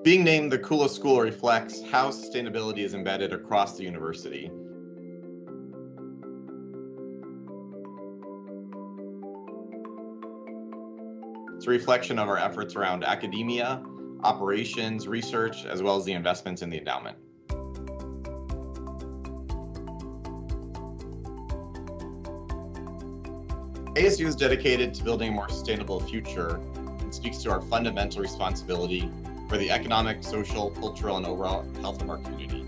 Being named the coolest school reflects how sustainability is embedded across the university. It's a reflection of our efforts around academia, operations, research, as well as the investments in the endowment. ASU is dedicated to building a more sustainable future and speaks to our fundamental responsibility for the economic, social, cultural, and overall health of our community.